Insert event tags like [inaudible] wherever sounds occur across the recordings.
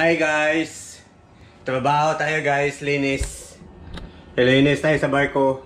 Hi guys! Trabaho tayo guys, linis. Linis tayo sa barko.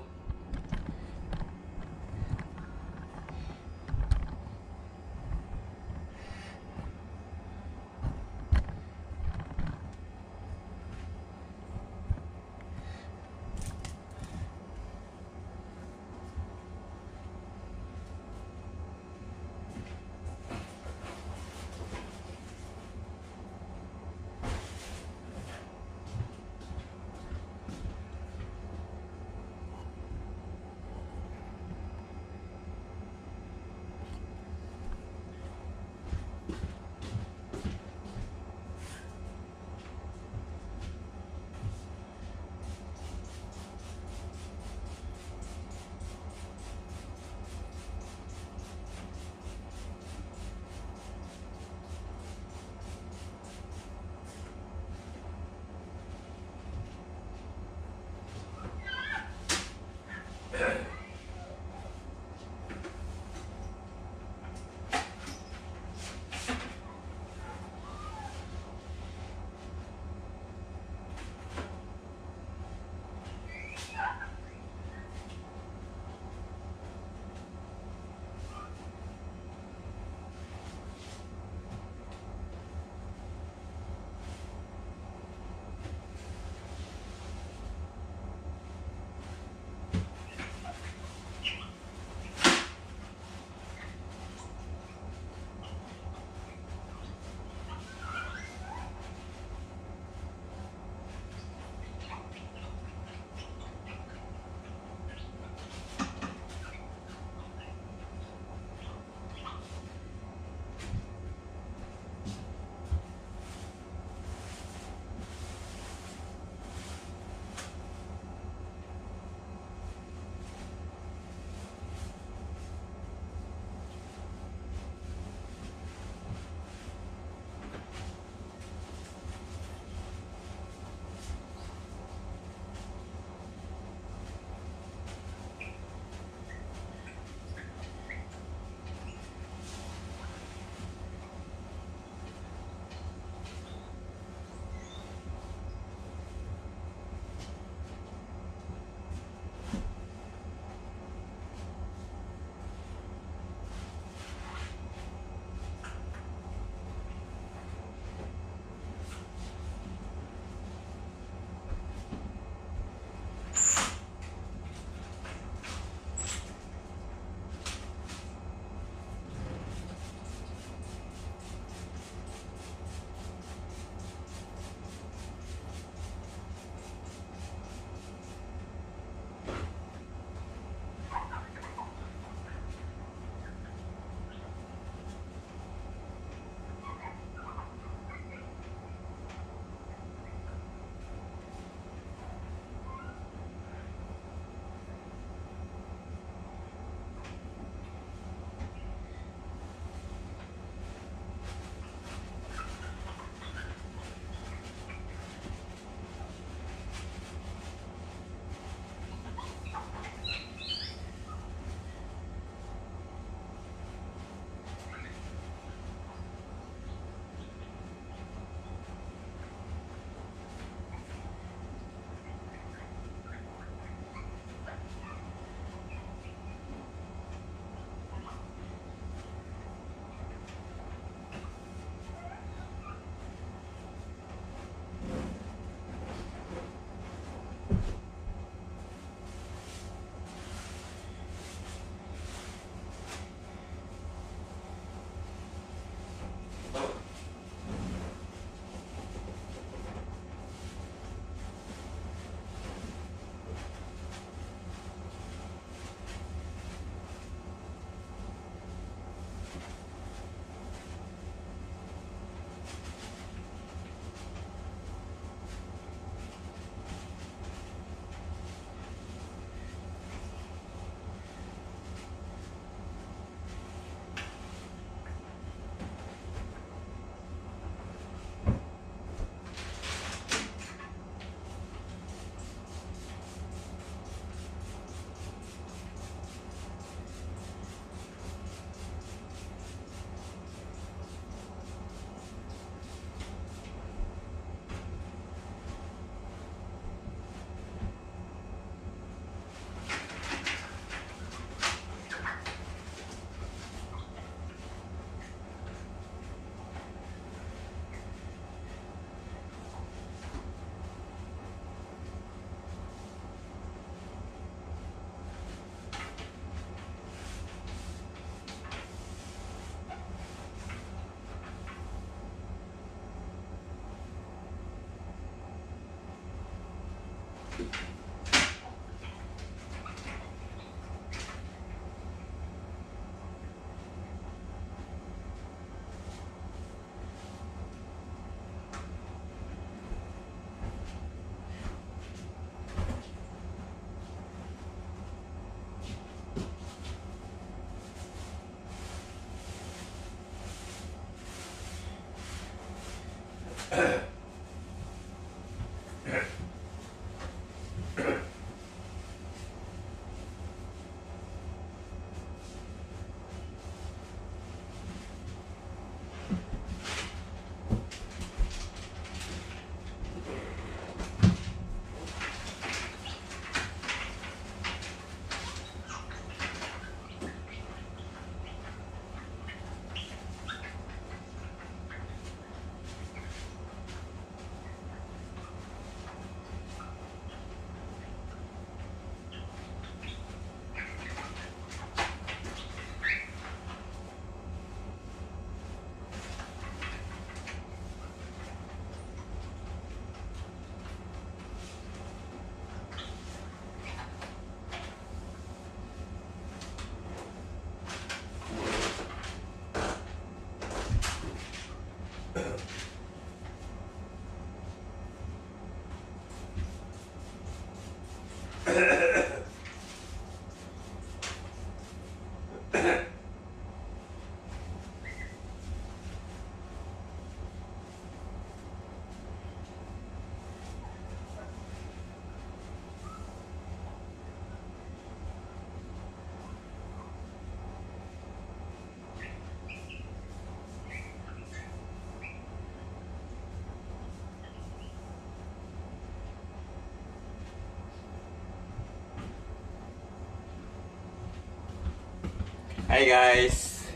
Hi guys.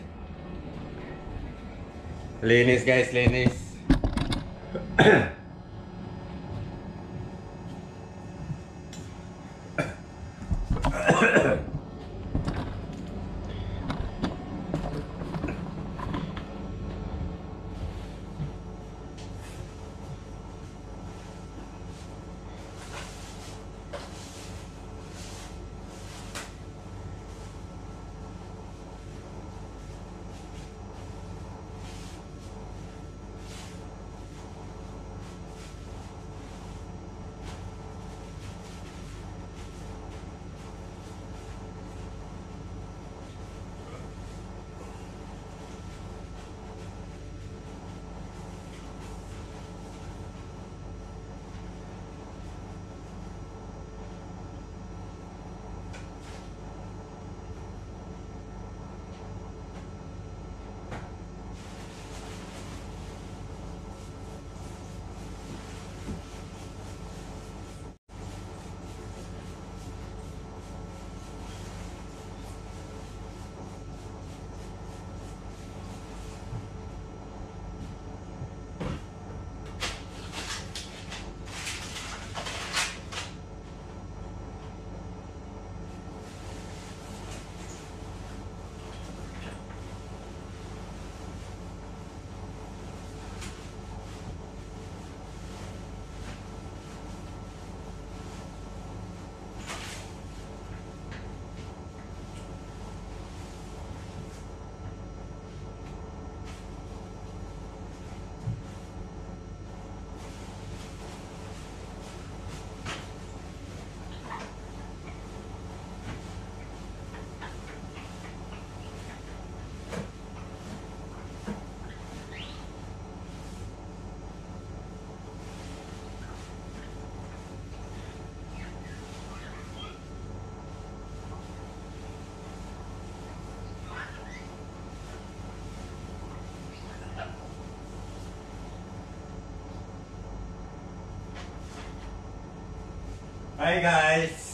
Linis guys, linis. [clears throat] Hi guys.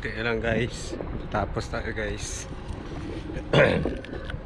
Kunti lang guys. Tapos tayo guys. [clears throat]